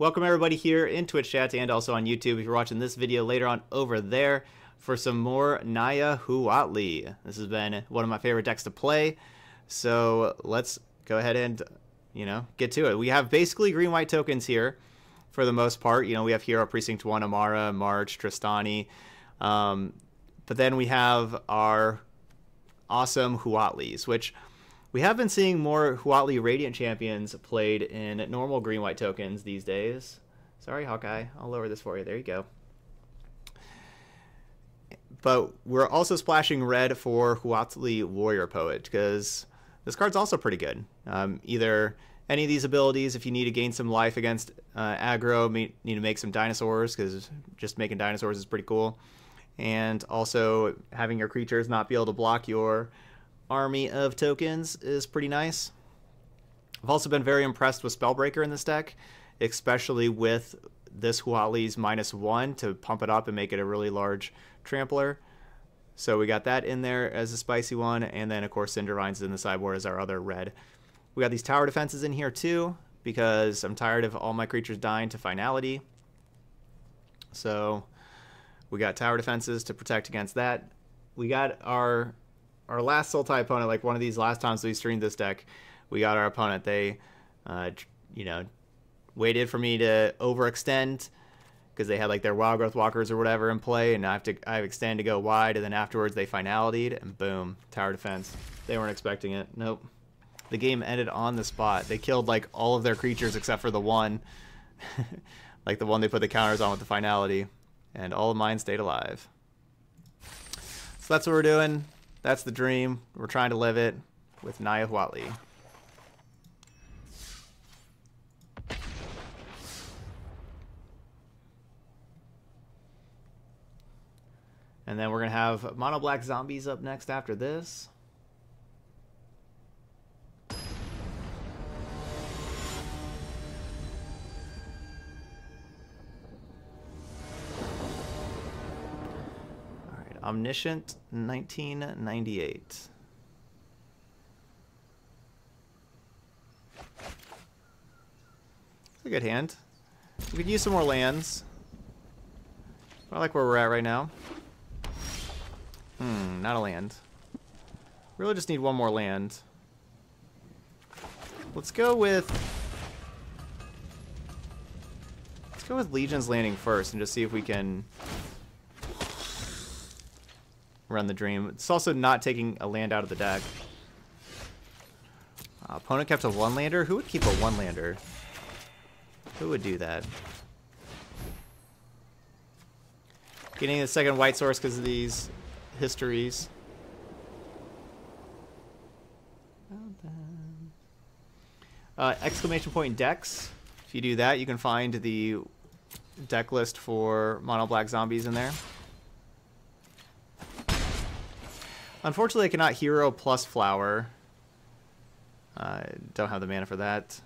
Welcome everybody here in Twitch chat and also on YouTube if you're watching this video later on over there for some more Naya Huatli. This has been one of my favorite decks to play, so let's go ahead and, you know, get to it. We have basically green-white tokens here for the most part. You know, we have Hero, Precinct 1, Emmara, March, Trostani, um, but then we have our awesome Huatlis, which we have been seeing more Huatli Radiant champions played in normal green white tokens these days. Sorry, Hawkeye. I'll lower this for you. There you go. But we're also splashing red for Huatli Warrior Poet because this card's also pretty good. Um, either any of these abilities, if you need to gain some life against uh, aggro, need to make some dinosaurs because just making dinosaurs is pretty cool. And also having your creatures not be able to block your army of tokens is pretty nice. I've also been very impressed with Spellbreaker in this deck, especially with this Huatli's minus one to pump it up and make it a really large trampler. So we got that in there as a spicy one, and then of course Cindervine's in the sideboard as our other red. We got these tower defenses in here too, because I'm tired of all my creatures dying to finality. So we got tower defenses to protect against that. We got our our last Sultai opponent, like one of these last times we streamed this deck, we got our opponent. They, uh, you know, waited for me to overextend because they had like their Wildgrowth Walkers or whatever in play, and I have to I have extend to go wide, and then afterwards they finalityed, and boom, tower defense. They weren't expecting it. Nope. The game ended on the spot. They killed like all of their creatures except for the one, like the one they put the counters on with the finality, and all of mine stayed alive. So that's what we're doing. That's the dream. We're trying to live it with Naya Huatli. And then we're going to have Mono Black Zombies up next after this. Omniscient 1998. It's a good hand. We could use some more lands. I like where we're at right now. Hmm, not a land. Really just need one more land. Let's go with... Let's go with Legion's Landing first and just see if we can run the dream. It's also not taking a land out of the deck. Uh, opponent kept a one-lander? Who would keep a one-lander? Who would do that? Getting the second white source because of these histories. Uh, exclamation point decks. If you do that, you can find the deck list for mono black zombies in there. Unfortunately, I cannot hero plus flower. I don't have the mana for that.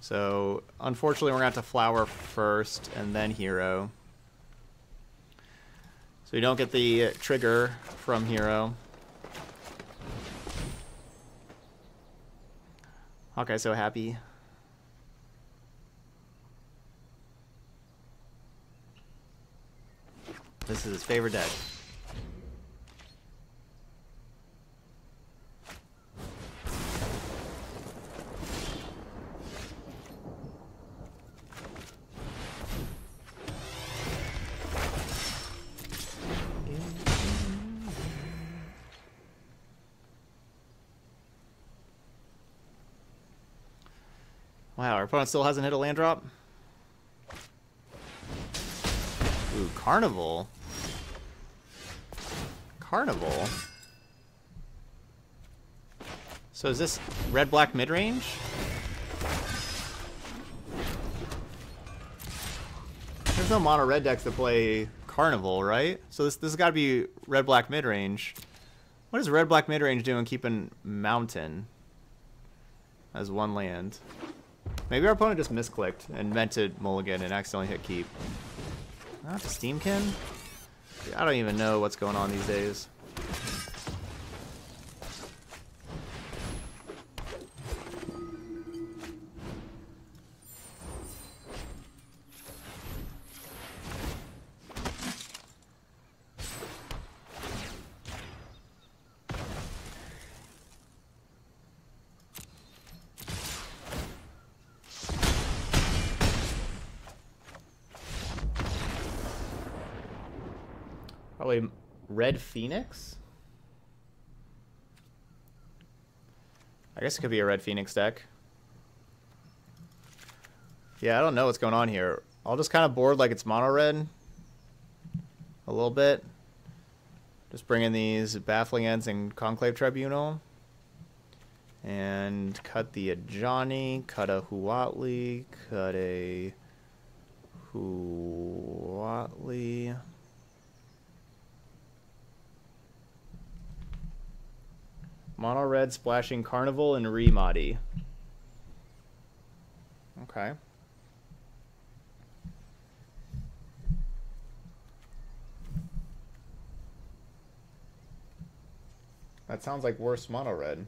So, unfortunately, we're going to have to flower first and then hero. So we don't get the trigger from hero. Hawkeye so happy. This is his favorite deck. Wow, our opponent still hasn't hit a land drop. Ooh, Carnival. Carnival? So is this red-black mid-range? There's no mono red decks that play Carnival, right? So this this has got to be red-black mid-range. What is red-black mid-range doing keeping Mountain as one land? Maybe our opponent just misclicked and meant to mulligan and accidentally hit keep. Not Steamkin? I don't even know what's going on these days. Red Phoenix? I guess it could be a Red Phoenix deck. Yeah, I don't know what's going on here. I'll just kind of board like it's mono red. A little bit. Just bring in these Baffling Ends and Conclave Tribunal. And cut the Ajani, cut a Huatli, cut a Huatli. Mono red splashing Carnival and Remoddy. Okay. That sounds like worse mono red.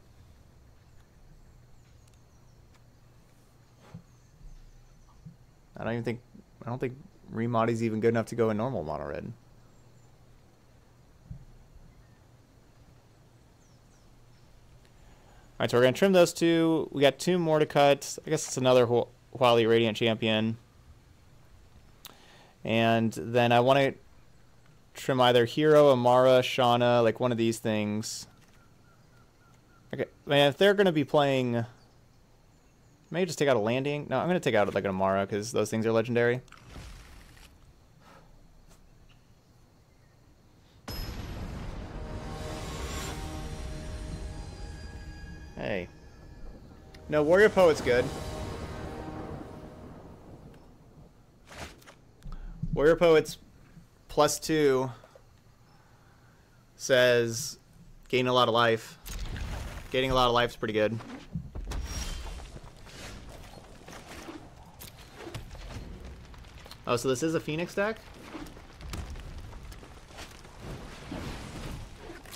I don't even think I don't think Remoddy's even good enough to go in normal mono red. Alright, so we're going to trim those two. We got two more to cut. I guess it's another Huatli Radiant Champion. And then I want to trim either Hero, Emmara, Shauna, like one of these things. Okay, man, if they're going to be playing... Maybe just take out a landing. No, I'm going to take out like an Emmara because those things are legendary. No, Warrior Poet's good. Warrior Poet's plus two says gain a lot of life. Gaining a lot of life is pretty good. Oh, so this is a Phoenix deck?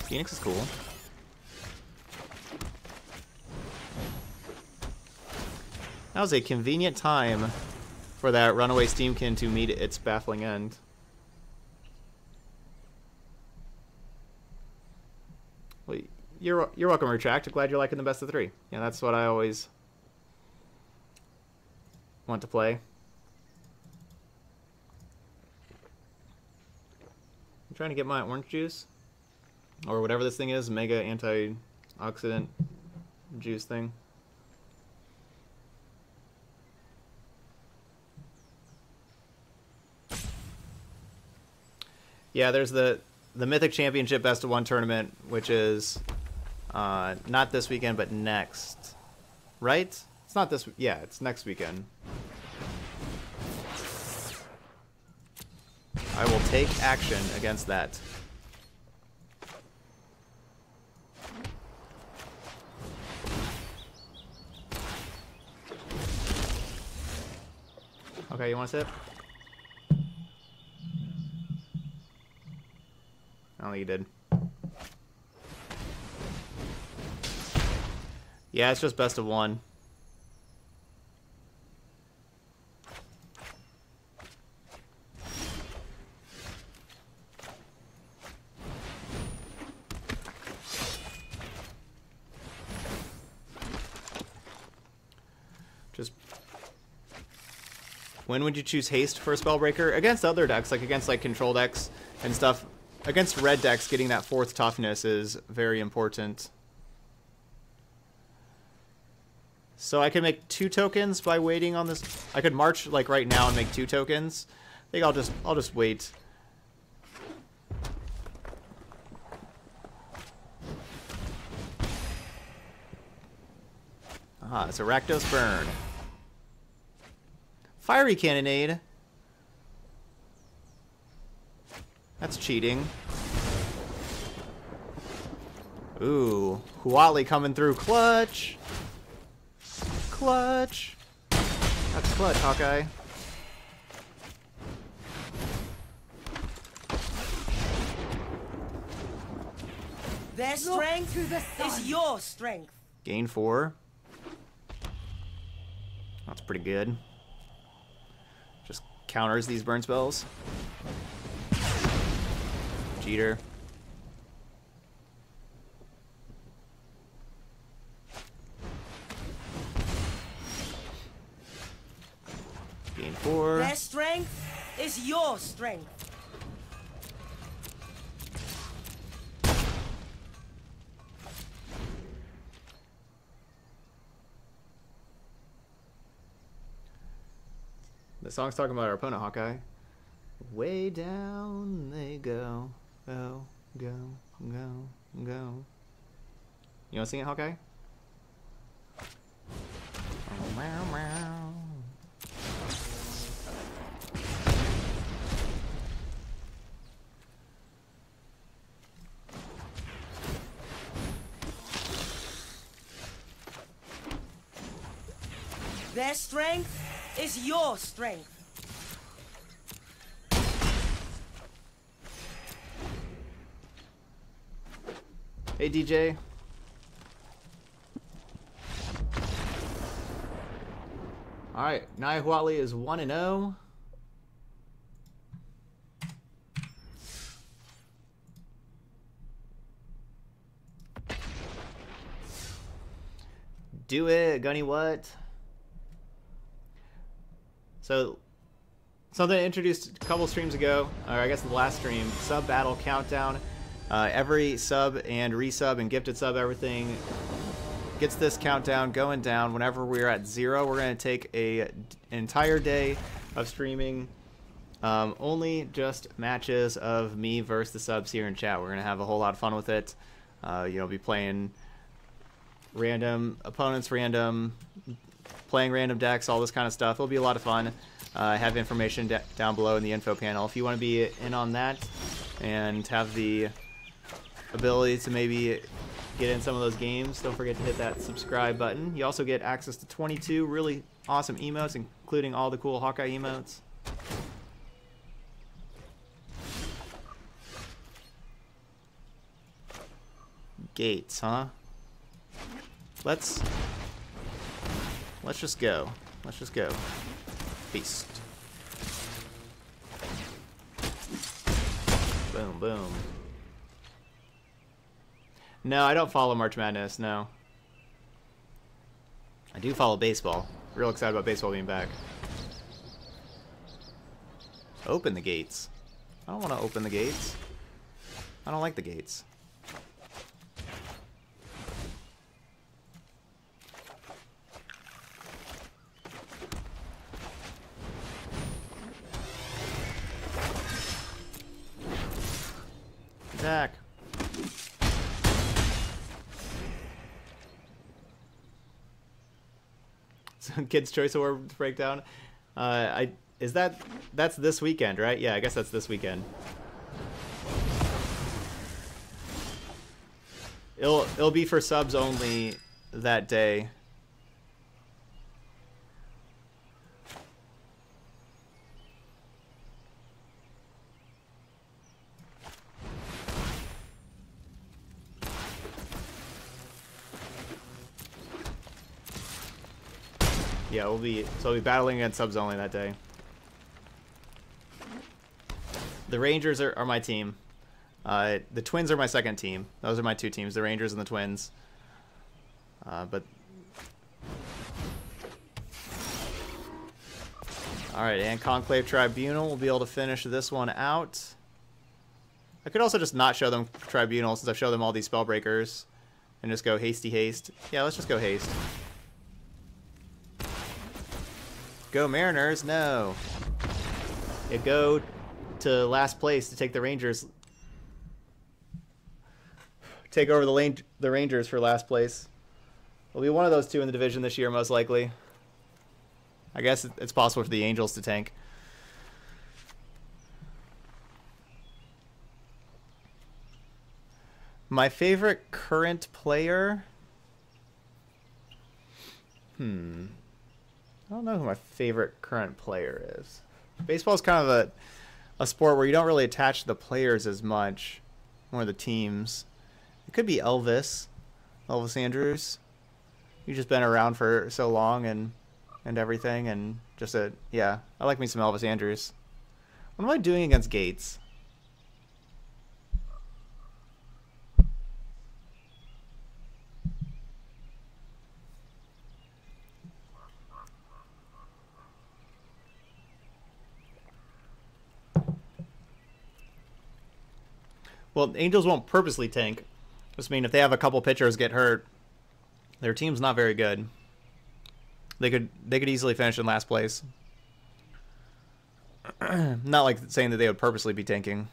Phoenix is cool. That was a convenient time for that runaway Steamkin to meet its baffling end. Well, you're you're welcome, Retract. Glad you're liking the best of three. Yeah, that's what I always want to play. I'm trying to get my orange juice or whatever this thing is, mega antioxidant juice thing. Yeah, there's the the Mythic Championship Best of One tournament, which is uh, not this weekend, but next. Right? It's not this. Yeah, it's next weekend. I will take action against that. Okay, you want to sip? Think he did. Yeah, it's just best of one. Just when would you choose haste for a spellbreaker against other decks, like against like control decks and stuff? Against red decks, getting that fourth toughness is very important. So I can make two tokens by waiting on this. I could march like right now and make two tokens. I think I'll just I'll just wait. Ah, it's a Rakdos Burn. Fiery Cannonade. That's cheating. Ooh, Huatli coming through clutch. Clutch. That's clutch, Hawkeye. Their strength is your strength. Gain four. That's pretty good. Just counters these burn spells. Jeter. Game four. Their strength is your strength. The song's talking about our opponent, Hawkeye. Way down they go. Go, go, go, go. You want to sing it, Hawkeye? Their strength is your strength. Hey, DJ. All right, Naya Huatli is 1 and oh. 0. Do it, Gunny what? So, something I introduced a couple streams ago, or I guess the last stream, sub battle countdown. Uh, every sub and resub and gifted sub, everything gets this countdown going down. Whenever we're at zero, we're going to take a an entire day of streaming. Um, only just matches of me versus the subs here in chat. We're going to have a whole lot of fun with it. Uh, you know, be playing random opponents, random playing random decks, all this kind of stuff. It'll be a lot of fun. Uh, I have information down below in the info panel. If you want to be in on that and have the ability to maybe get in some of those games, don't forget to hit that subscribe button. You also get access to 22 really awesome emotes, including all the cool Hawkeye emotes. Gates, huh? Let's let's just go. Let's just go. Beast. Boom, boom. No, I don't follow March Madness, no. I do follow baseball. Real excited about baseball being back. Open the gates. I don't want to open the gates. I don't like the gates. Attack. Kids Choice Award breakdown. Uh, I is that that's this weekend, right? Yeah, I guess that's this weekend. It'll it'll be for subs only that day. We'll be so we'll be battling against subs only that day. The Rangers are, are my team. Uh, the Twins are my second team. Those are my two teams, the Rangers and the Twins. Uh, but all right, and Conclave Tribunal will be able to finish this one out. I could also just not show them Tribunal since I've showed them all these Spellbreakers, and just go Hasty Haste. Yeah, let's just go Haste. Go Mariners, no. You go to last place to take the Rangers. Take over the lane, the Rangers for last place. Will be one of those two in the division this year, most likely. I guess it's possible for the Angels to tank. My favorite current player? Hmm. I don't know who my favorite current player is. Baseball is kind of a, a sport where you don't really attach the players as much, more the teams. It could be Elvis, Elvis Andrus. You've just been around for so long and and everything, and just a yeah. I like me some Elvis Andrus. What am I doing against Gates? Well, Angels won't purposely tank. Just mean if they have a couple pitchers get hurt, their team's not very good. They could they could easily finish in last place. Not like saying that they would purposely be tanking.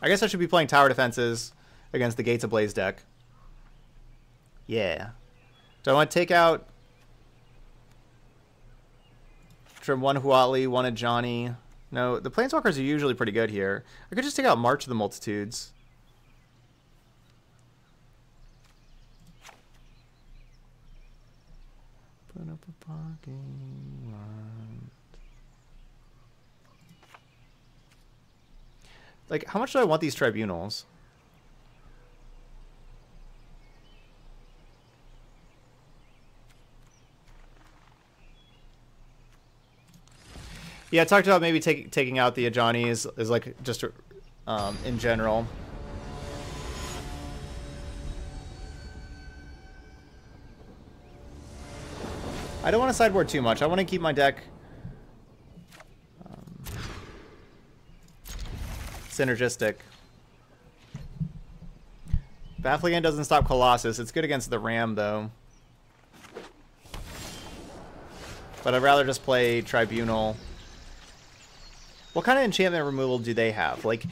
I guess I should be playing tower defenses against the Gates Ablaze deck. Yeah. Do I want to take out from one Huatli, one Ajani? No, the Planeswalkers are usually pretty good here. I could just take out March of the Multitudes. Put up a parking lot. Like, how much do I want these tribunals? Yeah, I talked about maybe take, taking out the Ajani is, is like just um, in general. I don't want to sideboard too much. I want to keep my deck um, synergistic. Baffling doesn't stop Colossus. It's good against the Ram, though. But I'd rather just play Tribunal. What kind of enchantment removal do they have? Like,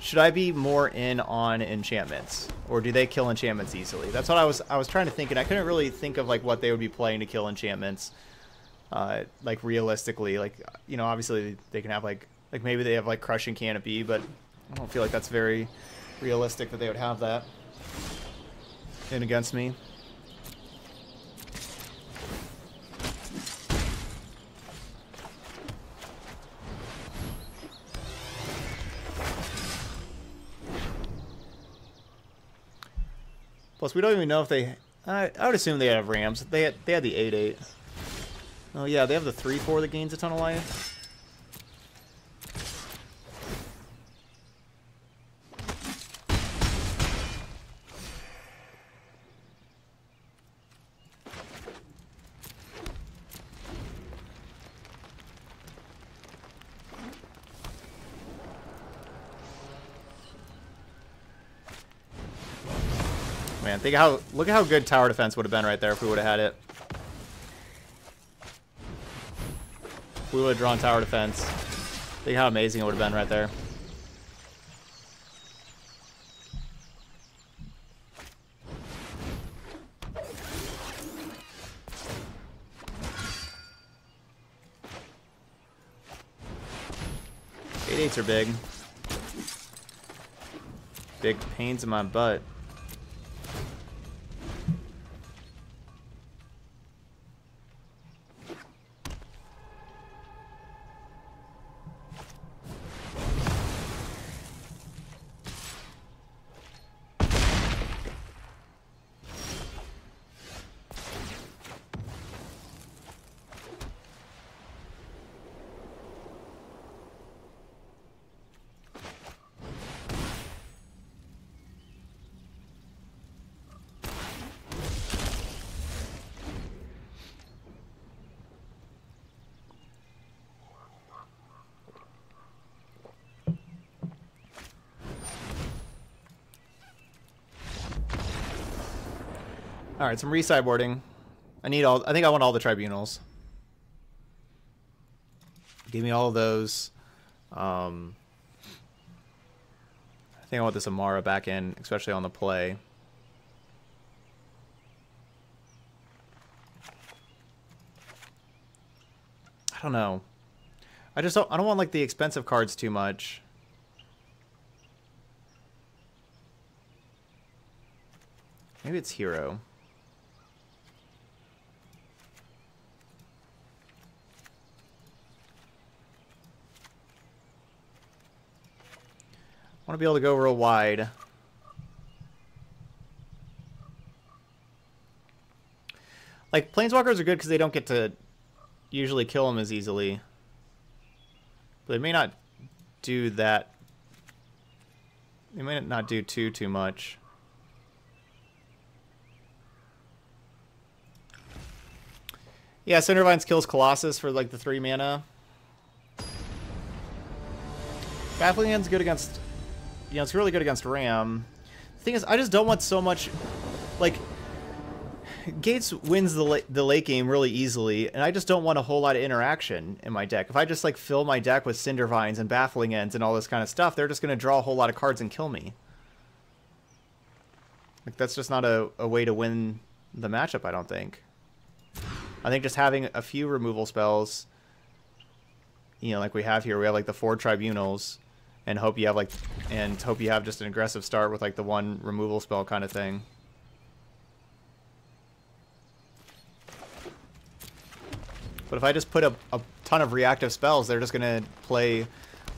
should I be more in on enchantments, or do they kill enchantments easily? That's what I was I was trying to think, and I couldn't really think of like what they would be playing to kill enchantments. Uh, like realistically, like you know, obviously they can have like like maybe they have like crushing canopy, but I don't feel like that's very realistic that they would have that in against me. Plus, we don't even know if they... I, I would assume they have Rams. They had, they had the 8-8. Oh, yeah, they have the 3-4 that gains a ton of life. Think how look at how good tower defense would have been right there if we would have had it. we would have drawn tower defense. Think how amazing it would have been right there. Eight eights are big. Big pains in my butt. All right, some resideboarding. I need all. I think I want all the tribunals. Give me all of those. Um, I think I want this Emmara back in, especially on the play. I don't know. I just don't. I don't want like the expensive cards too much. Maybe it's hero. Want to be able to go real wide. Like, Planeswalkers are good because they don't get to usually kill them as easily. But they may not do that. They may not do too, too much. Yeah, Cindervines kills Colossus for, like, the three mana. Baffling good against you know, it's really good against Ram. The thing is, I just don't want so much, like, Gates wins the, la the late game really easily, and I just don't want a whole lot of interaction in my deck. If I just like fill my deck with Cinder Vines and Baffling Ends and all this kind of stuff, they're just going to draw a whole lot of cards and kill me. Like that's just not a, a way to win the matchup, I don't think. I think just having a few removal spells, you know, like we have here, we have like the four tribunals, and hope you have like, and hope you have just an aggressive start with like the one removal spell kind of thing. But if I just put a, a ton of reactive spells, they're just gonna play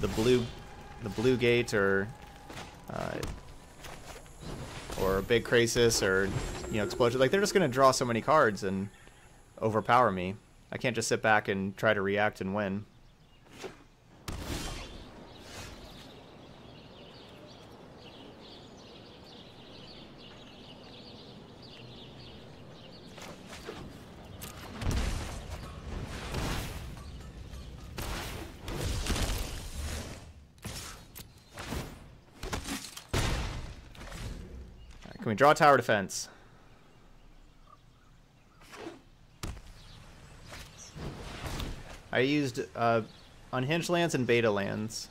the blue, the blue gate or, uh, or a big crisis or you know explosion. Like they're just gonna draw so many cards and overpower me. I can't just sit back and try to react and win. Can we draw tower defense? I used uh, unhinged lands and beta lands.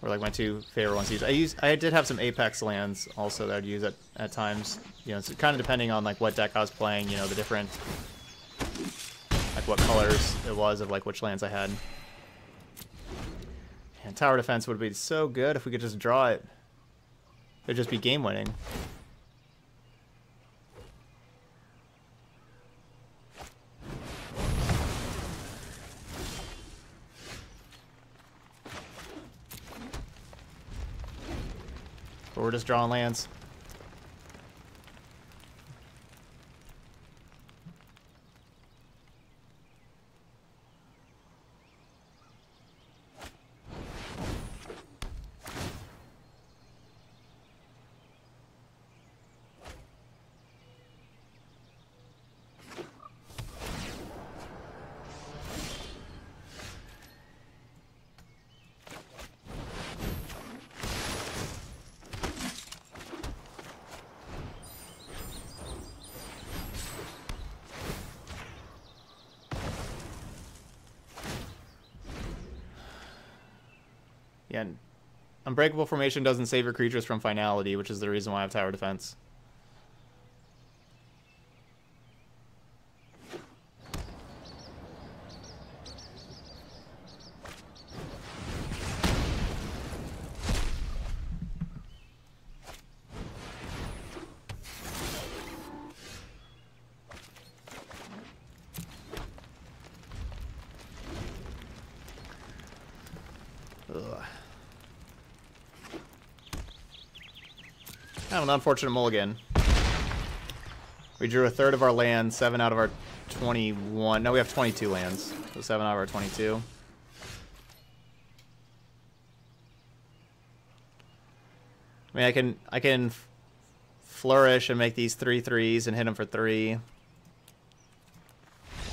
Or like my two favorite ones to use. I use I did have some apex lands also that I'd use at, at times. You know, it's kind of depending on like what deck I was playing, you know, the different like what colors it was of like which lands I had. And tower defense would be so good if we could just draw it. It'd just be game winning. But we're just drawing lands. Yeah, Unbreakable Formation doesn't save your creatures from finality, which is the reason why I have tower defense. An unfortunate mulligan. We drew a third of our land, seven out of our 21. No, we have 22 lands. So seven out of our 22. I mean, I can I can flourish and make these three threes and hit them for three.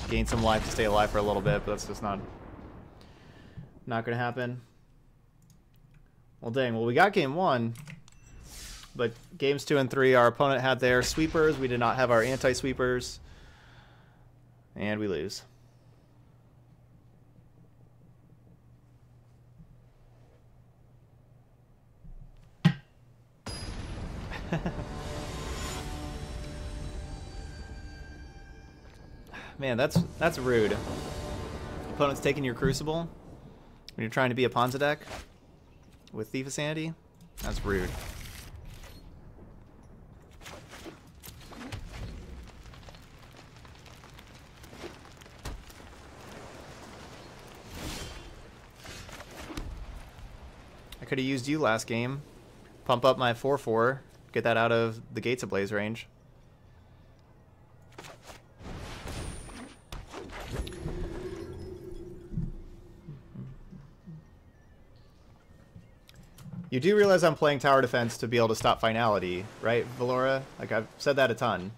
Gain some life to stay alive for a little bit, but that's just not not gonna happen. Well, dang. Well, we got game one. But games two and three, our opponent had their sweepers. We did not have our anti-sweepers. And we lose. Man, that's that's rude. Opponent's taking your Crucible when you're trying to be a Ponza deck with Thief of Sanity? That's rude. Could have used you last game. Pump up my 4-4. Get that out of the Gates Ablaze range. You do realize I'm playing tower defense to be able to stop finality, right, Valora? Like, I've said that a ton.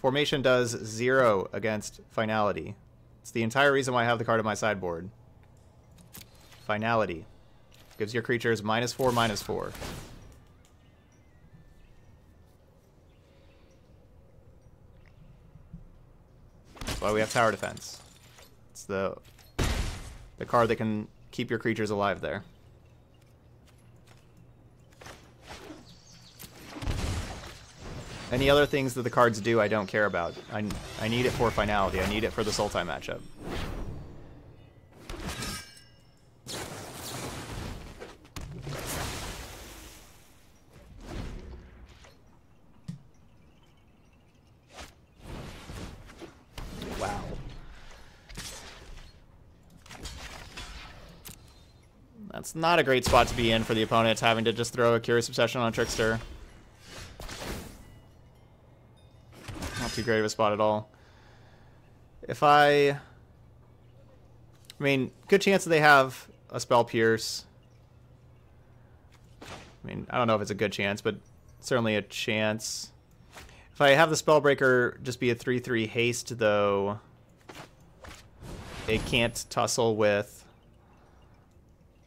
Formation does zero against finality. It's the entire reason why I have the card on my sideboard. Finality. Gives your creatures minus four, minus four. Why we have tower defense. It's the the card that can keep your creatures alive there. Any other things that the cards do, I don't care about. I, I need it for finality. I need it for the Sultai matchup. That's not a great spot to be in for the opponent, having to just throw a Curious Obsession on a Trickster. Not too great of a spot at all. If I... I mean, good chance that they have a Spell Pierce. I mean, I don't know if it's a good chance, but certainly a chance. If I have the Spellbreaker just be a 3-3 haste, though, it can't tussle with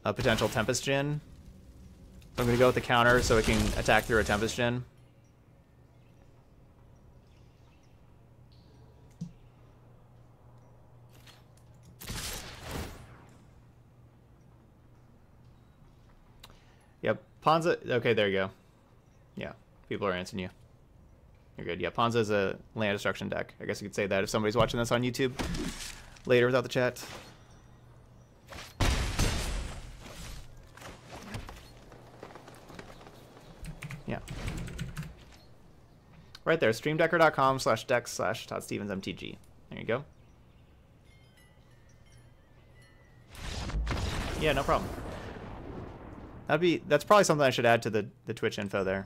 a potential Tempest Djinn. I'm going to go with the counter so it can attack through a Tempest Djinn. Yep, Ponza. Okay, there you go. Yeah, people are answering you. You're good. Yeah, Ponza is a land destruction deck. I guess you could say that if somebody's watching this on YouTube later without the chat. Yeah. Right there, streamdecker.com slash deck slash Todd Stevens MTG. There you go. Yeah, no problem. That'd be that's probably something I should add to the the Twitch info there.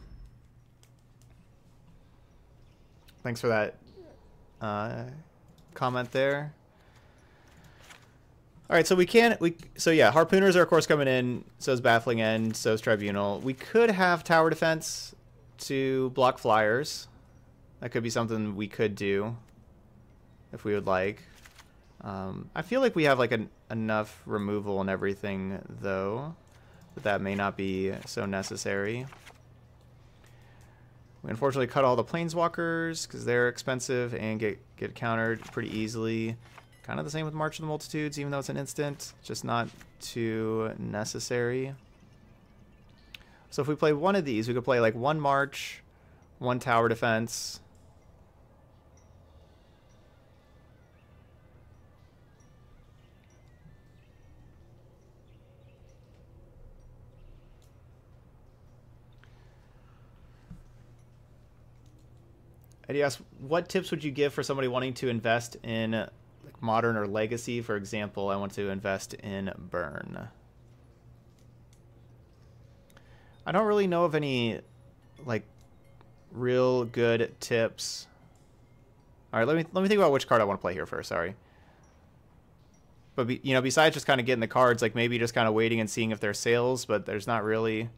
Thanks for that uh, comment there. All right, so we can we so yeah, harpooners are of course coming in. So is baffling end. So is tribunal. We could have tower defense to block flyers. That could be something we could do if we would like. Um, I feel like we have like an, enough removal and everything though, but that may not be so necessary. We unfortunately cut all the planeswalkers because they're expensive and get get countered pretty easily. Kind of the same with March of the Multitudes, even though it's an instant, just not too necessary. So if we play one of these, we could play like one March, one Tower Defense. Eddie asks, what tips would you give for somebody wanting to invest in like modern or legacy? For example, I want to invest in Burn. I don't really know of any like real good tips. All right, let me let me think about which card I want to play here first. Sorry, but be, you know, besides just kind of getting the cards, like maybe just kind of waiting and seeing if there's sales, but there's not really.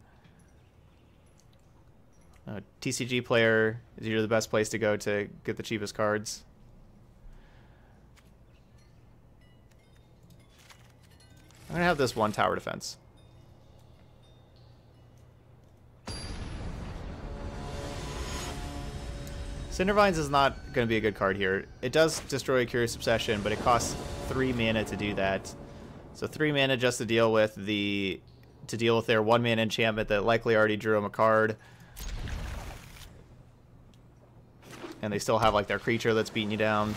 Uh, TCG player is usually the best place to go to get the cheapest cards. I'm gonna have this one tower defense. Cindervines is not going to be a good card here. It does destroy a Curious Obsession, but it costs three mana to do that. So three mana just to deal with the to deal with their one mana enchantment that likely already drew them a card. And they still have like their creature that's beating you down.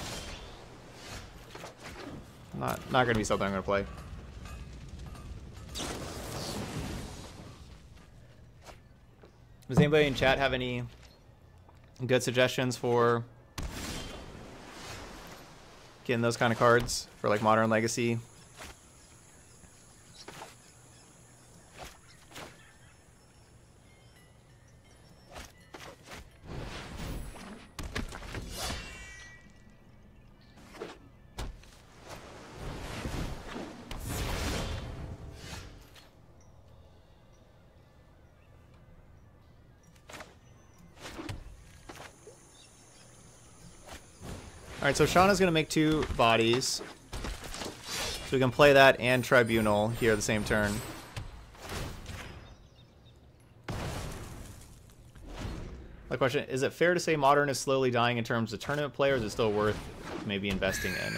Not not gonna be something I'm gonna play. Does anybody in chat have any good suggestions for getting those kind of cards for like modern legacy? Alright, so Shauna's going to make two bodies. So we can play that and Tribunal here the same turn. The question, is it fair to say Modern is slowly dying in terms of tournament players? Is it still worth maybe investing in?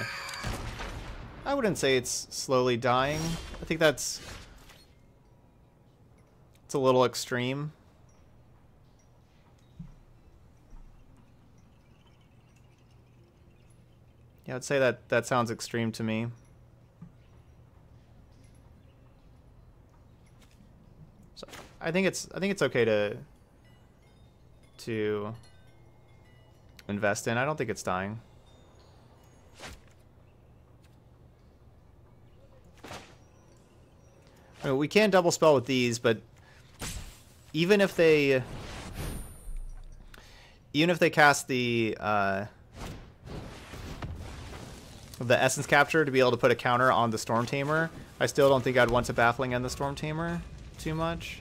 I wouldn't say it's slowly dying. I think that's... It's a little extreme. Yeah, I'd say that that sounds extreme to me. So I think it's I think it's okay to to invest in. I don't think it's dying. I mean, we can double spell with these, but even if they even if they cast the uh, the essence capture to be able to put a counter on the storm tamer, I still don't think I'd want to baffling end the storm tamer too much.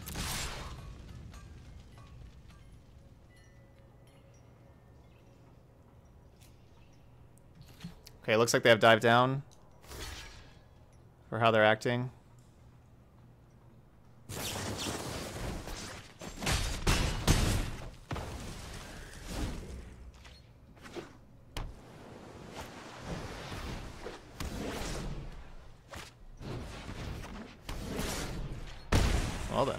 Okay, looks like they have dive down for how they're acting. Well then.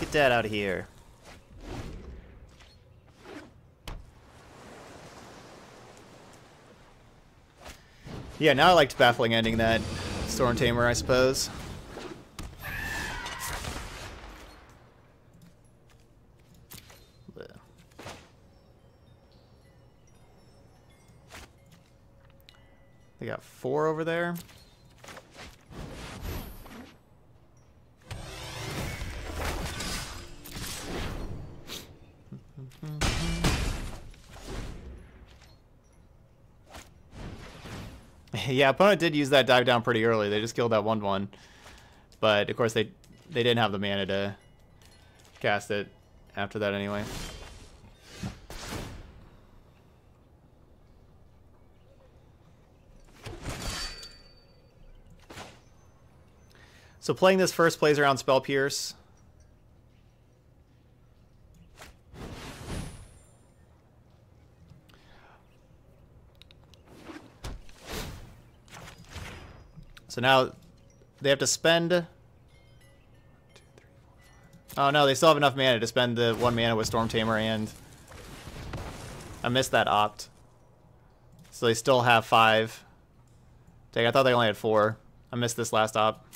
Get that out of here. Yeah, now I liked baffling ending that Storm Tamer, I suppose. They got four over there. yeah, opponent did use that dive down pretty early. They just killed that 1-1. But, of course, they they didn't have the mana to cast it after that anyway. So playing this first plays around Spell Pierce. So now they have to spend... Oh no, they still have enough mana to spend the one mana with Storm Tamer and... I missed that opt. So they still have five. Dang, I thought they only had four. I missed this last op.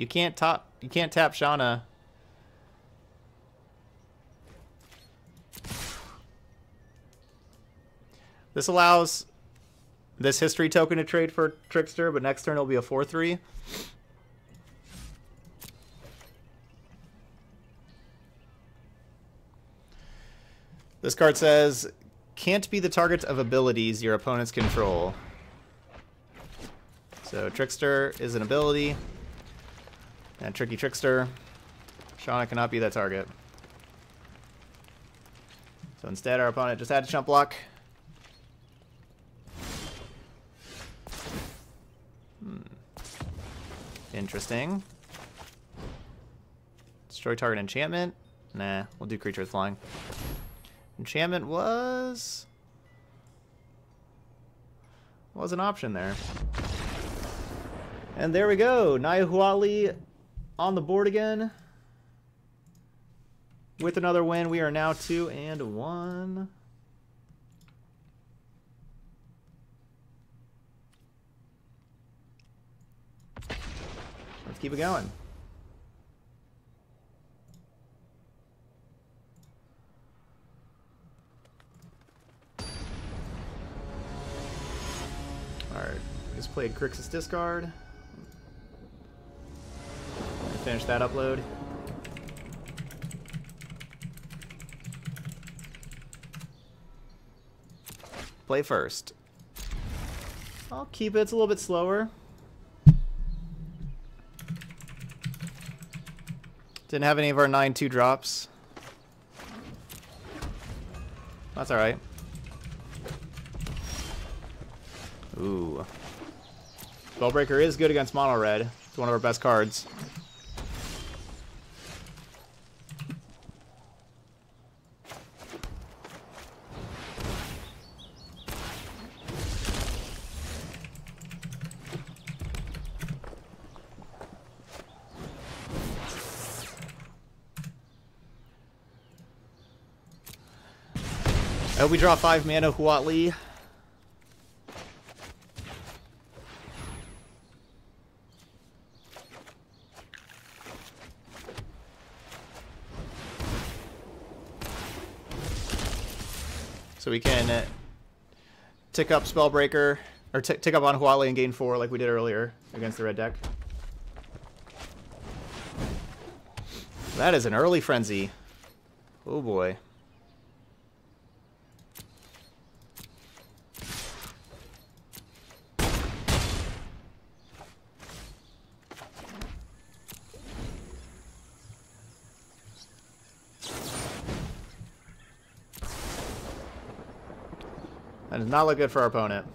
You can't top. You can't tap Shauna. This allows this history token to trade for Trickster, but next turn it'll be a 4-3. This card says, can't be the target of abilities your opponents control. So Trickster is an ability. And Tricky Trickster. Shauna cannot be that target. So instead, our opponent just had to chump block. Hmm. Interesting. Destroy target enchantment? Nah, we'll do creature with flying. Enchantment was... Was an option there. And there we go. Naya Huatli on the board again. With another win, we are now two and one. Let's keep it going. Alright, just played Grixis discard. Finish that upload. Play first. I'll keep it. It's a little bit slower. Didn't have any of our 9-2 drops. That's alright. Ooh. Spellbreaker is good against mono red. It's one of our best cards. We draw five mana Huatli. So we can uh, tick up Spellbreaker, or tick up on Huatli and gain four like we did earlier against the red deck. That is an early frenzy. Oh boy. Not look good for our opponent.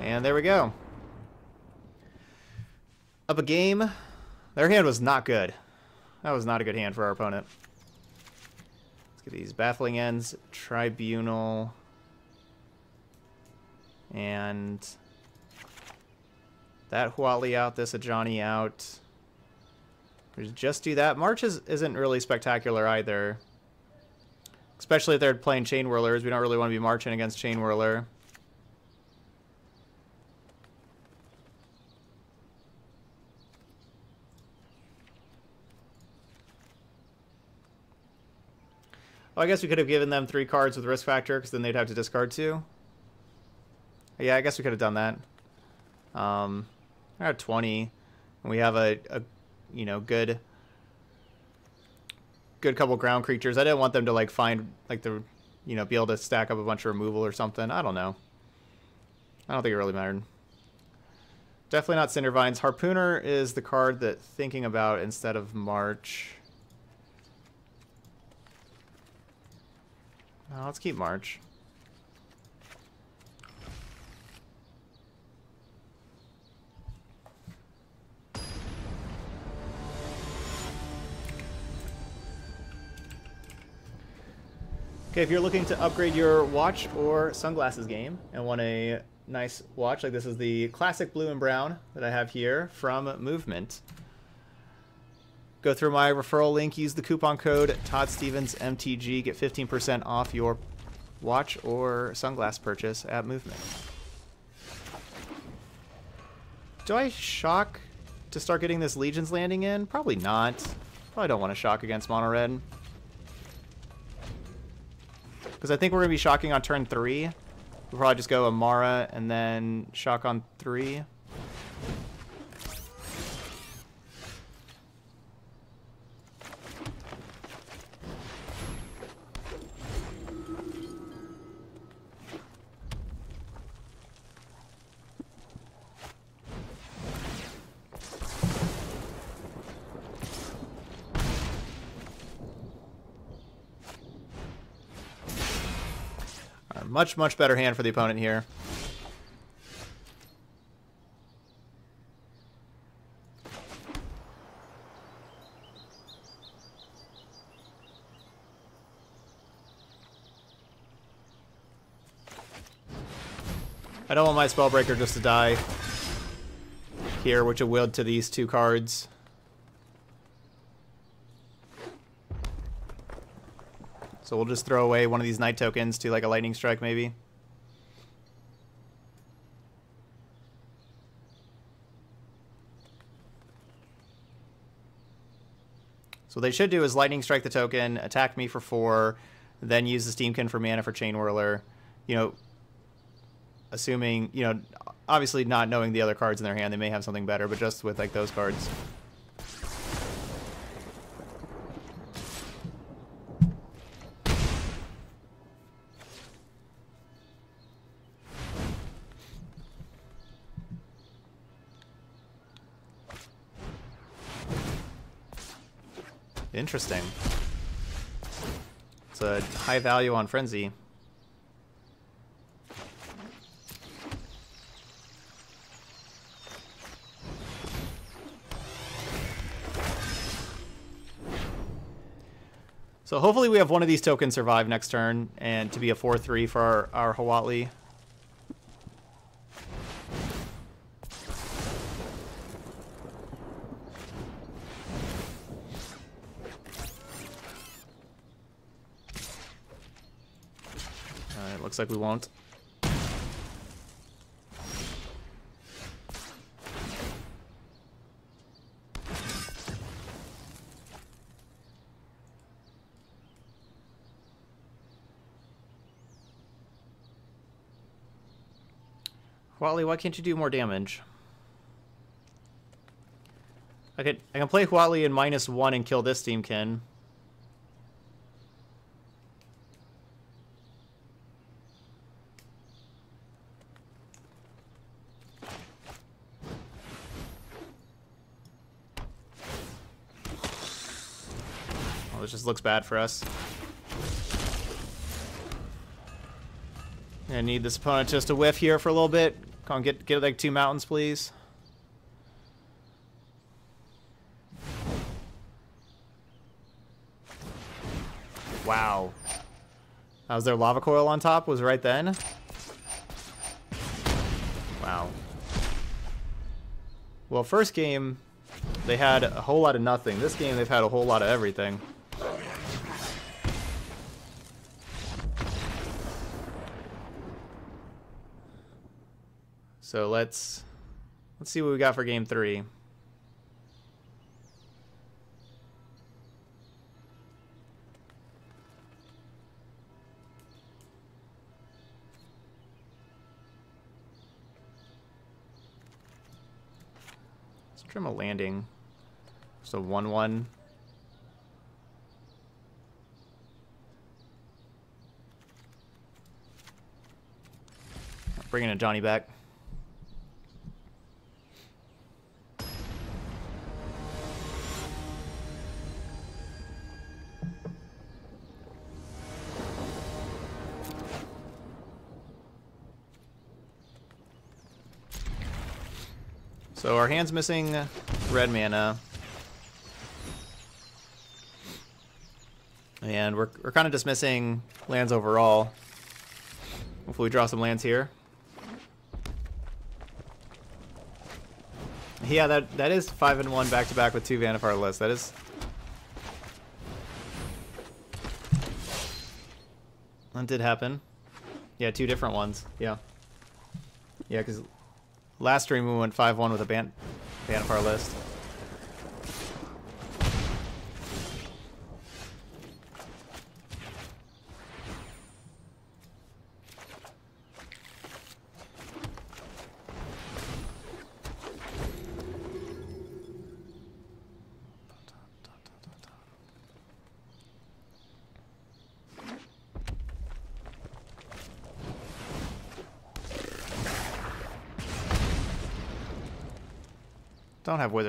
And there we go. Up a game. Their hand was not good. That was not a good hand for our opponent. Let's get these Baffling Ends, Tribunal, and that Huatli out, this Ajani out. Just do that. March is, isn't really spectacular either. Especially if they're playing Chain Whirlers. We don't really want to be marching against Chain Whirler. Oh, I guess we could have given them three cards with risk factor, because then they'd have to discard two. Yeah, I guess we could have done that. Um, Have 20. And we have a, a, you know, good, good couple ground creatures. I didn't want them to, like, find, like, the, you know, be able to stack up a bunch of removal or something. I don't know. I don't think it really mattered. Definitely not Cinder Vines. Harpooner is the card that thinking about instead of March. Oh, let's keep March. Okay, if you're looking to upgrade your watch or sunglasses game and want a nice watch, like this is the classic blue and brown that I have here from Movement. Go through my referral link, use the coupon code Todd Stevens MTG, get 15% off your watch or sunglass purchase at Movement. Do I shock to start getting this Legion's landing in? Probably not. Probably don't want to shock against mono red. Because I think we're going to be shocking on turn three. We'll probably just go Emmara and then shock on three. Much, much better hand for the opponent here. I don't want my Spellbreaker just to die here, which it will to these two cards. So we'll just throw away one of these knight tokens to like a lightning strike maybe. So what they should do is lightning strike the token, attack me for four, then use the Steamkin for mana for Chain Whirler. You know, assuming you know, obviously not knowing the other cards in their hand, they may have something better, but just with like those cards. Interesting. It's a high value on Frenzy. So hopefully we have one of these tokens survive next turn and to be a 4-3 for our, our Huatli. Looks like we won't. Huatli, why can't you do more damage? I could I can play Huatli in minus one and kill this Steamkin. Looks bad for us. I need this opponent just to whiff here for a little bit. Come on, get get like two mountains, please. Wow. That was their lava coil on top, was right then. Wow. Well, first game, they had a whole lot of nothing. This game, they've had a whole lot of everything. So let's let's see what we got for game three. Let's trim a landing. So one one. Bringing Ajani back. Hand's missing red mana. And we're, we're kind of dismissing lands overall. Hopefully we draw some lands here. Yeah, that that is five and one back to back with two Vannifar lists. That is that did happen. Yeah, two different ones. Yeah. Yeah, because last stream we went five one with a Bant Vannifar list. Don't have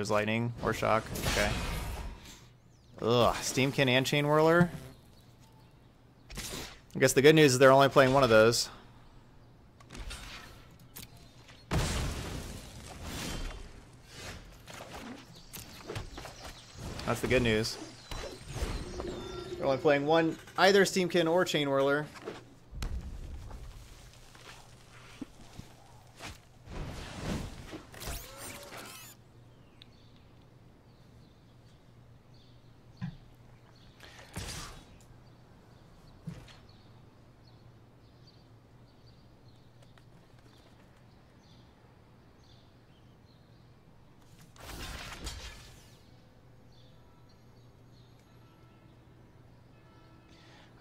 Wizard's Lightning or Shock. Okay. Ugh, Steamkin and Chain Whirler. I guess the good news is they're only playing one of those. That's the good news. They're only playing one, either Steamkin or Chain Whirler.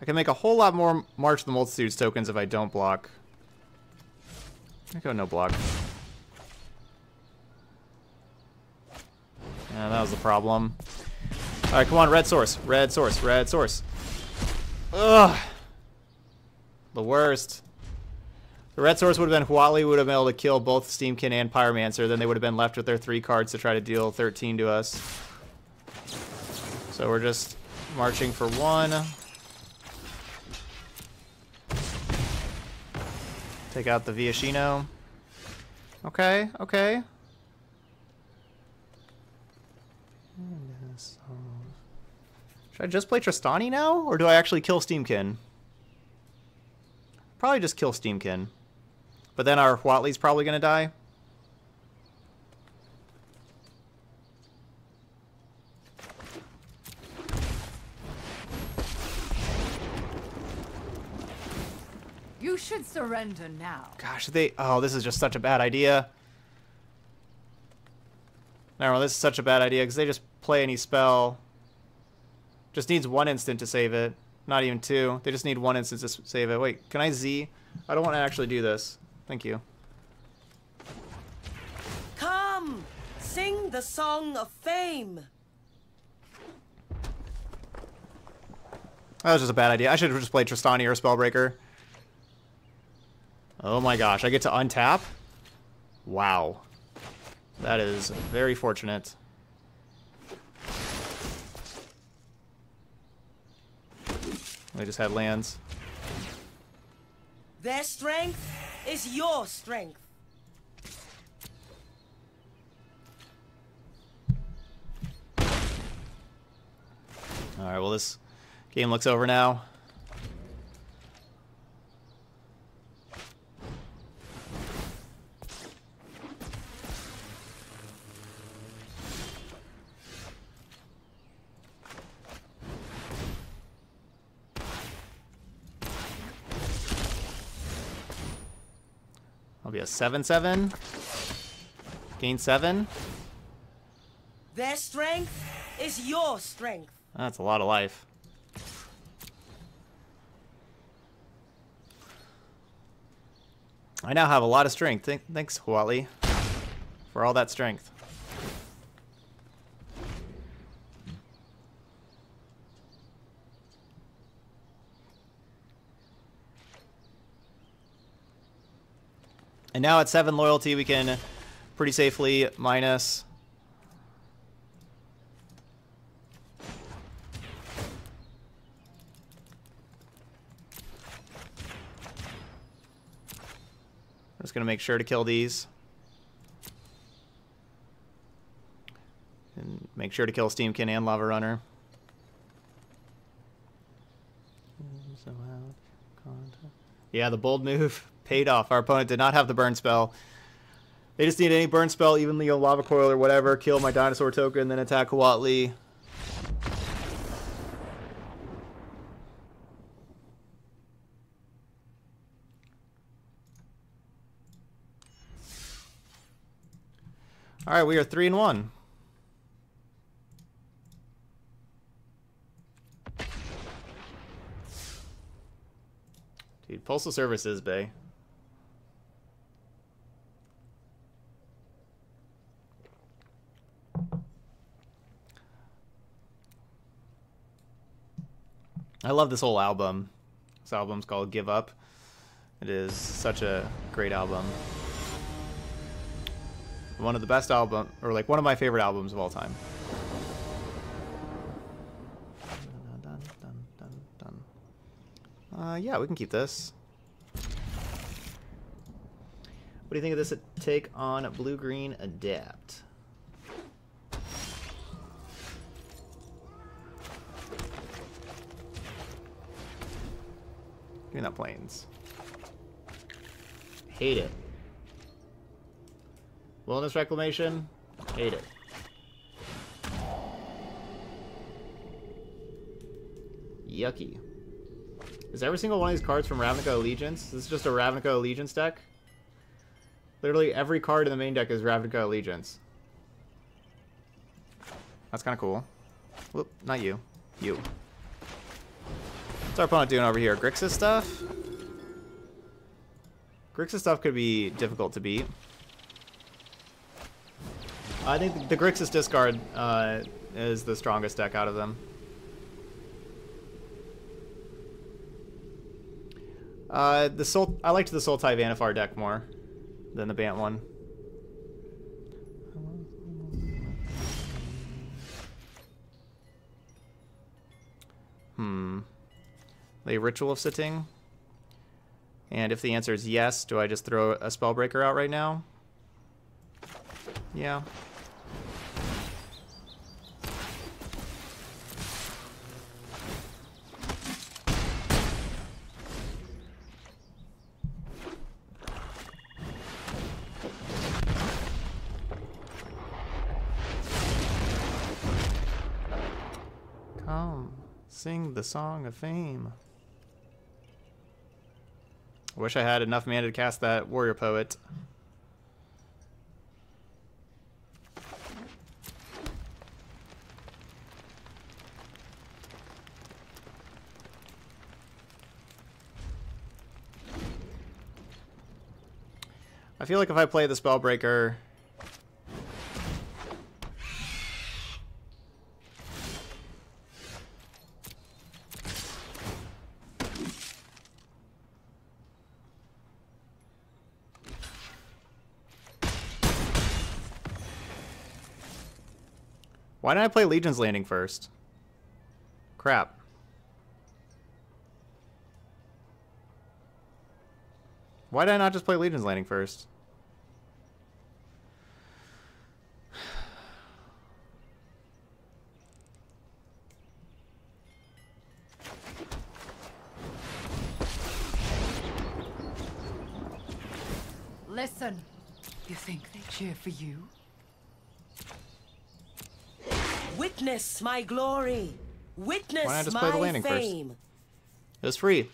I can make a whole lot more March the Multitudes tokens if I don't block. I go no block. Yeah, that was the problem. Alright, come on, red source. Red source. Red source. Ugh. The worst. The red source would have been Huatli would have been able to kill both Steamkin and Pyromancer. Then they would have been left with their three cards to try to deal 13 to us. So we're just marching for one. Take out the Viashino. Okay, okay. Should I just play Trostani now? Or do I actually kill Steamkin? Probably just kill Steamkin. But then our Huatli's probably going to die. You should surrender now. Gosh, they... Oh, this is just such a bad idea. No, this is such a bad idea because they just play any spell. Just needs one instant to save it. Not even two. They just need one instant to save it. Wait, can I Z? I don't want to actually do this. Thank you. Come, sing the song of fame. That was just a bad idea. I should have just played Trostani or Spellbreaker. Oh my gosh, I get to untap? Wow. That is very fortunate. We just had lands. Their strength is your strength. Alright, well this game looks over now. A 7-7. Gain 7. Their strength is your strength. That's a lot of life. I now have a lot of strength. Th thanks, Huatli, for all that strength. And now at 7 loyalty, we can pretty safely minus Just gonna make sure to kill these. And make sure to kill Steamkin and Lava Runner. Yeah, the bold move paid off. Our opponent did not have the burn spell. They just need any burn spell, even the Lava Coil or whatever, kill my dinosaur token, then attack Huatli. All right, we are three and one. Dude, Postal Services, Bay. I love this whole album. This album's called Give Up. It is such a great album one of the best album, or like one of my favorite albums of all time. Uh, yeah, we can keep this. What do you think of this take on Blue Green Adapt? Me that planes. Hate it. Wilderness Reclamation, hate it. Yucky. Is every single one of these cards from Ravnica Allegiance? This is just a Ravnica Allegiance deck? Literally every card in the main deck is Ravnica Allegiance. That's kind of cool. Whoop, not you. You. What's our opponent doing over here? Grixis stuff? Grixis stuff could be difficult to beat. I think the Grixis discard uh, is the strongest deck out of them. Uh, the Soul, I liked the Soul Sultai Vannifar deck more than the Bant one. Hmm. The Ritual of Soot. And if the answer is yes, do I just throw a Spellbreaker out right now? Yeah. Come, sing the song of fame. Wish I had enough mana to cast that Warrior Poet. I feel like if I play the Spellbreaker... Why didn't I play Legion's Landing first? Crap. Why did I not just play Legion's Landing first? Listen. You think they cheer for you? Witness my glory. Witness Why not just my play the landing first? fame. It was free.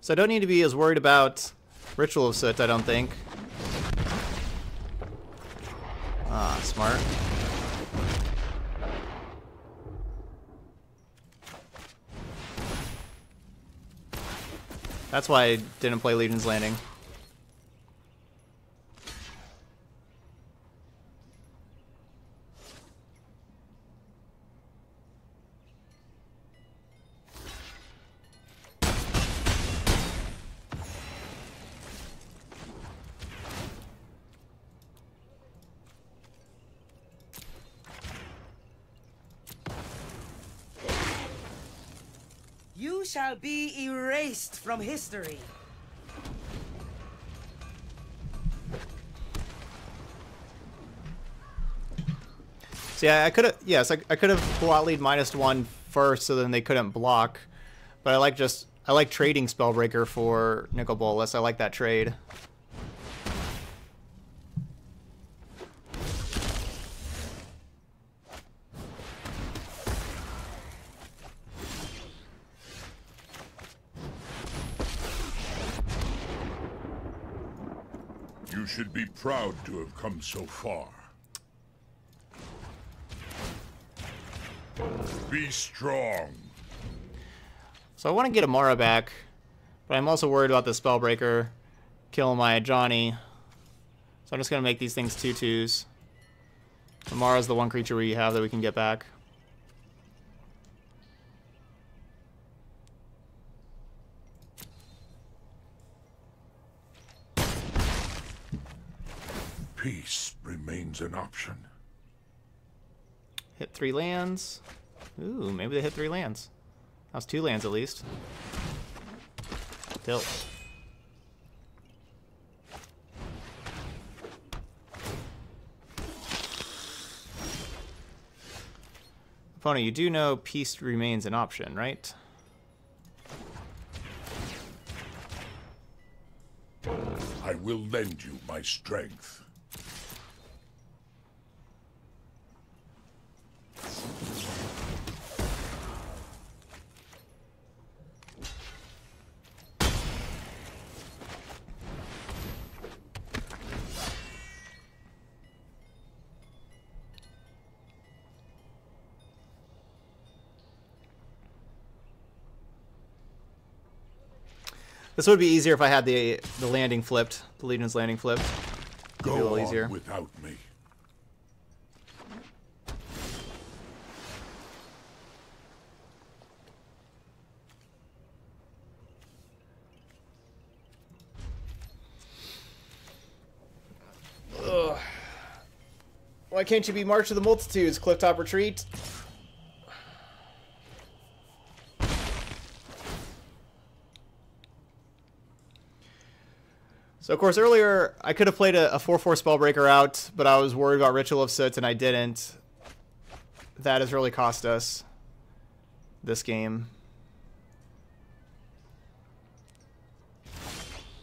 So I don't need to be as worried about Ritual of Soot, I don't think. Ah, smart. That's why I didn't play Legion's Landing. You shall erased from history. So yeah, I could have yes, I, I could have plot lead minus one first, so then they couldn't block. But I like just I like trading Spellbreaker for Nicol Bolas. I like that trade. Proud to have come so far. Be strong. So I want to get Emmara back, but I'm also worried about the Spellbreaker killing my Ajani. So I'm just gonna make these things two twos. Emmara's the one creature we have that we can get back. Peace remains an option. Hit three lands. Ooh, maybe they hit three lands. That was two lands at least. Tilt. Opponent, you do know peace remains an option, right? I will lend you my strength. This would be easier if I had the the landing flipped, the Legion's landing flipped. Go a little on easier. without me. Why can't you be March of the Multitudes, Clifftop Retreat? So, of course, earlier I could have played a 4 4 Spellbreaker out, but I was worried about Ritual of Soot and I didn't. That has really cost us this game.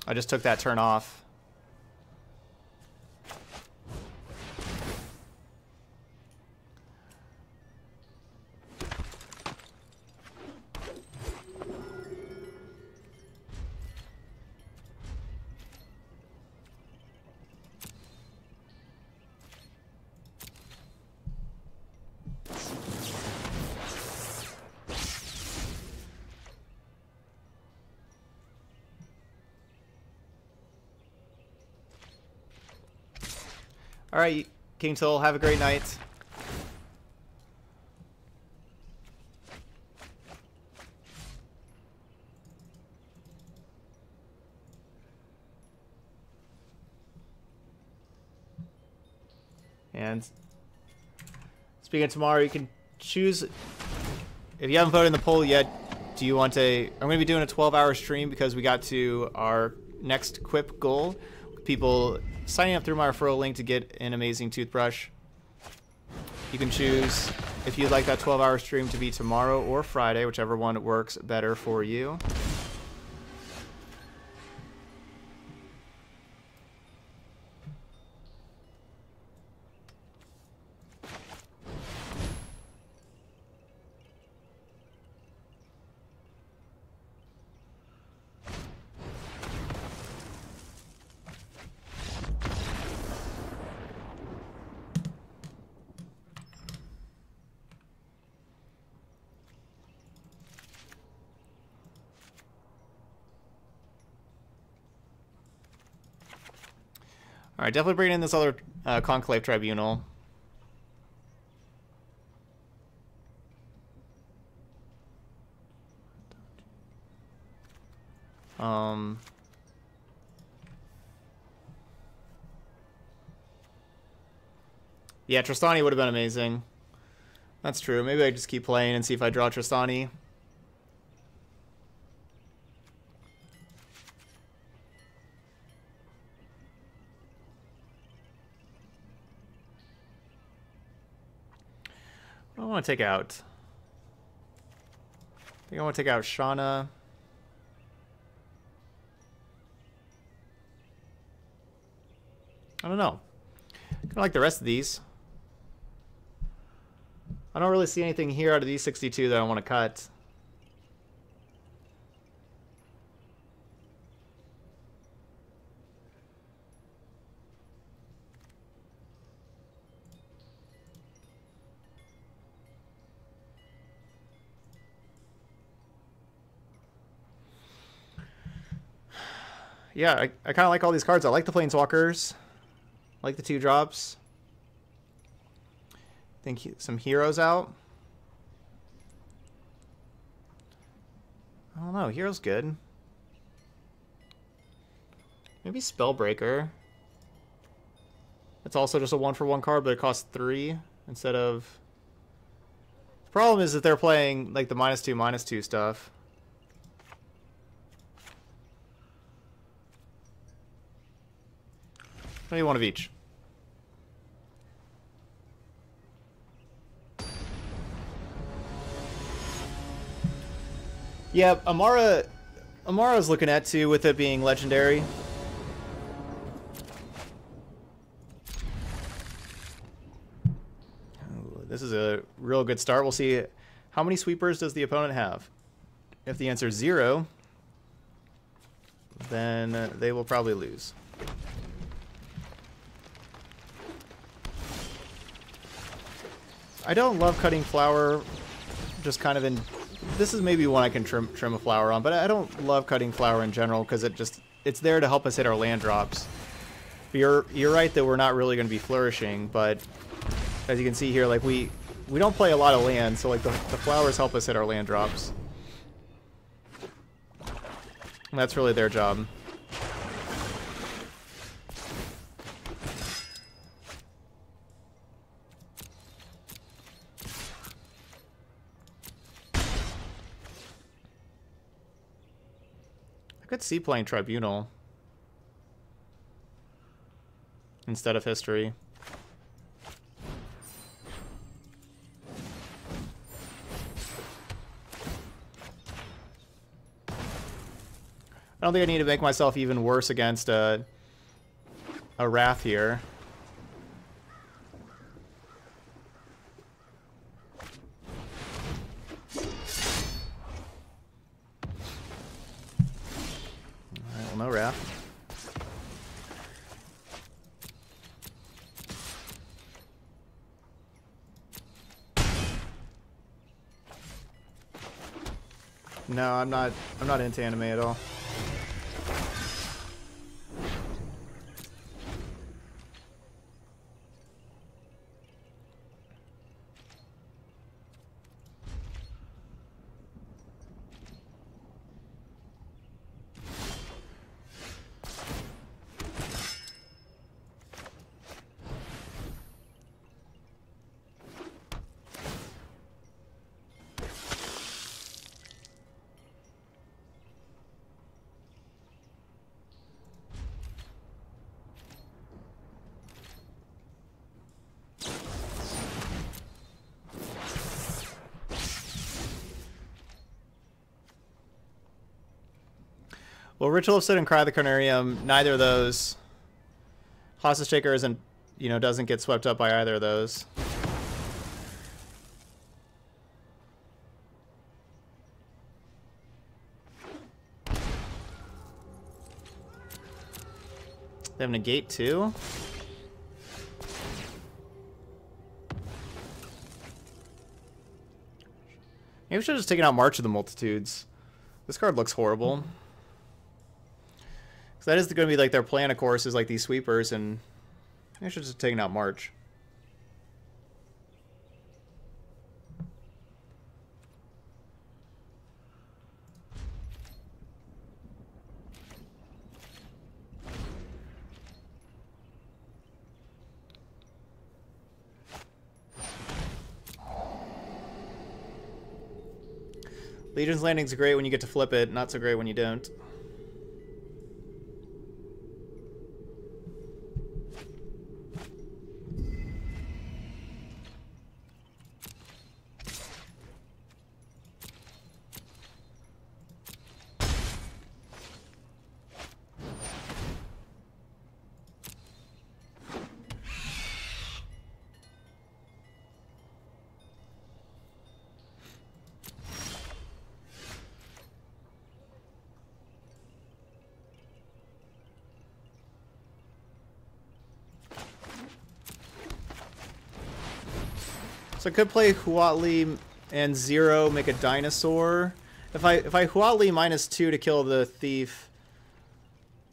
I just took that turn off. All right, King Toll, have a great night. And speaking of tomorrow, you can choose. If you haven't voted in the poll yet, do you want a? I'm going to be doing a 12-hour stream because we got to our next quip goal. People signing up through my referral link to get an amazing toothbrush. You can choose if you'd like that 12 hour stream to be tomorrow or Friday, whichever one works better for you. All right, definitely bring in this other uh, conclave tribunal. Um. Yeah, Trostani would have been amazing. That's true. Maybe I just keep playing and see if I draw Trostani. Want to take out? I think I want to take out Shauna. I don't know. Kind of like the rest of these. I don't really see anything here out of these 62 that I want to cut. Yeah, I, I kind of like all these cards. I like the Planeswalkers. I like the two drops. think he- some heroes out. I don't know. Hero's good. Maybe Spellbreaker. It's also just a one for one card, but it costs three instead of. The problem is that they're playing like the minus two, minus two stuff. Maybe one of each. Yeah, Emmara Emmara's looking at too with it being legendary. Ooh, This is a real good start. We'll see how many sweepers does the opponent have. If the answer is zero, then they will probably lose. I don't love cutting flower just kind of in this is maybe one I can trim trim a flower on, but I don't love cutting flower in general because it just it's there to help us hit our land drops. But you're you're right that we're not really going to be flourishing, but as you can see here, like we we don't play a lot of land, so like the, the flowers help us hit our land drops. And that's really their job. See playing Tribunal instead of History. I don't think I need to make myself even worse against a, a Wrath here. Alright, well, no Wrath. No, I'm not. I'm not into anime at all. Well, Ritual of Soot and Cry the Carnarium, neither of those. Hostage Taker isn't, you know, doesn't get swept up by either of those. They have negate too. Maybe we should have just taken out March of the Multitudes. This card looks horrible. That is going to be like their plan, of course, is like these sweepers, and I should just taken out March. Legion's Landing's great when you get to flip it, not so great when you don't. Could play Huatli and zero, make a dinosaur. If I if I Huatli minus two to kill the thief,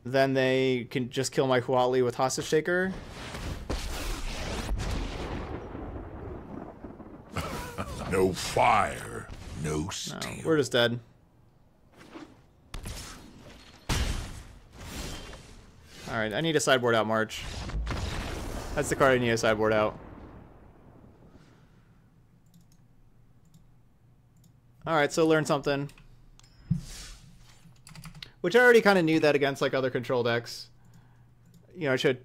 then they can just kill my Huatli with hostage taker. No fire, no No, steel. we're just dead. Alright, I need a sideboard out March. That's the card I need a sideboard out. Alright, so learn something. Which I already kind of knew that against like other control decks. You know, I should...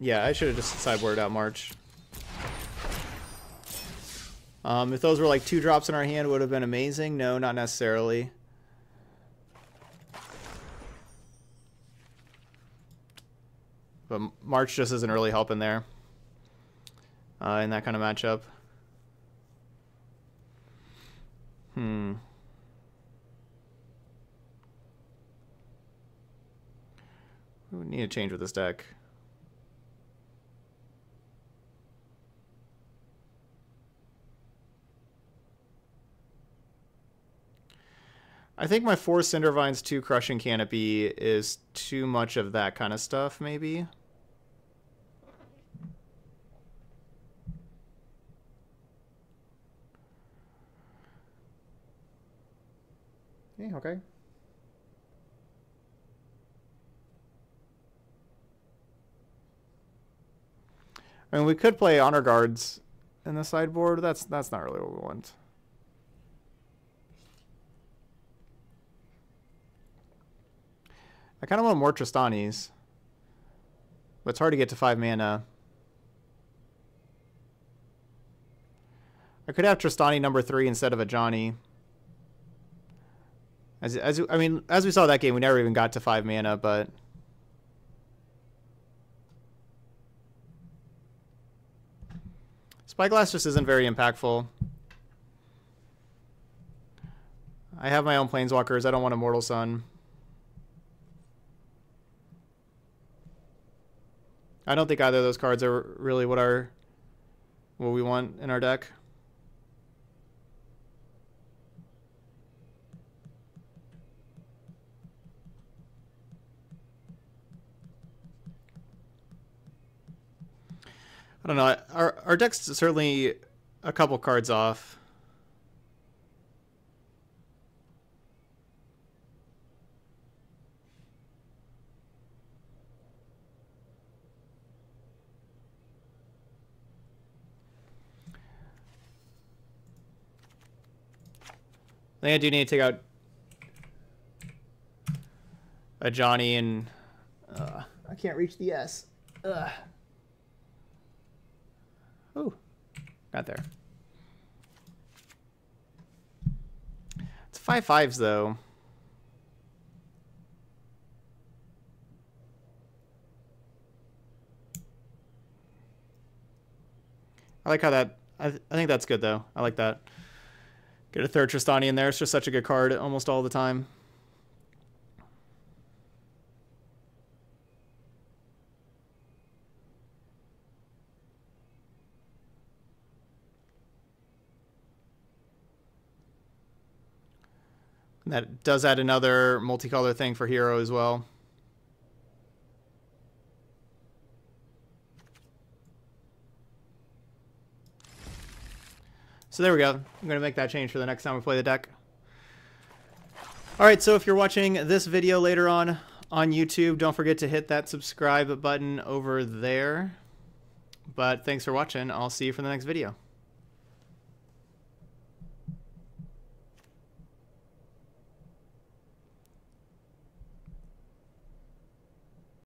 Yeah, I should have just sideboarded out March. Um, if those were like two drops in our hand, would have been amazing. No, not necessarily. But March just isn't really helping there. Uh, in that kind of matchup. Hmm. We would need a change with this deck. I think my four Cindervines, two Crushing Canopy is too much of that kind of stuff, maybe. Yeah, okay. I mean, we could play Honor Guards in the sideboard. That's that's not really what we want. I kind of want more Trostanis. But it's hard to get to 5 mana. I could have Trostani number 3 instead of Ajani. As, as I mean, as we saw that game, we never even got to 5 mana, but... Spyglass just isn't very impactful. I have my own Planeswalkers. I don't want an Immortal Sun. I don't think either of those cards are really what our what we want in our deck. I don't know. Our our deck's certainly a couple cards off. I think I do need to take out Ajani and uh, I can't reach the S. Ugh. Ooh, got there. It's five fives though. I like how that. I, th I think that's good though. I like that. Get a third Trostani in there. It's just such a good card almost all the time. And that does add another multicolor thing for hero as well. So there we go. I'm going to make that change for the next time we play the deck. Alright, so if you're watching this video later on on YouTube, don't forget to hit that subscribe button over there. But thanks for watching. I'll see you for the next video.